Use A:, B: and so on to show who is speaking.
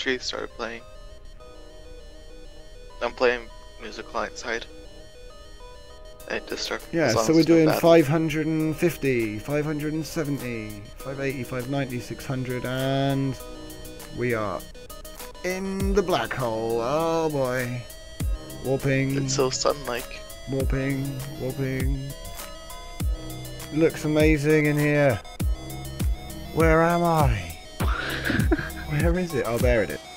A: Started playing. I'm playing music client side. I just start.
B: Yeah, so we're doing 550, 570, 580, 590, 600, and we are in the black hole. Oh boy. Warping,
A: It's so sun-like.
B: warping, warping. Looks amazing in here. Where am I? Where is it? Oh, there it is.